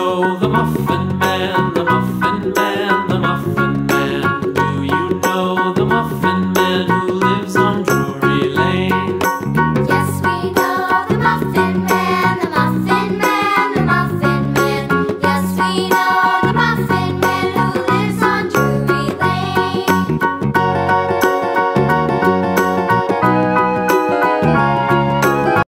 The Muffin Man.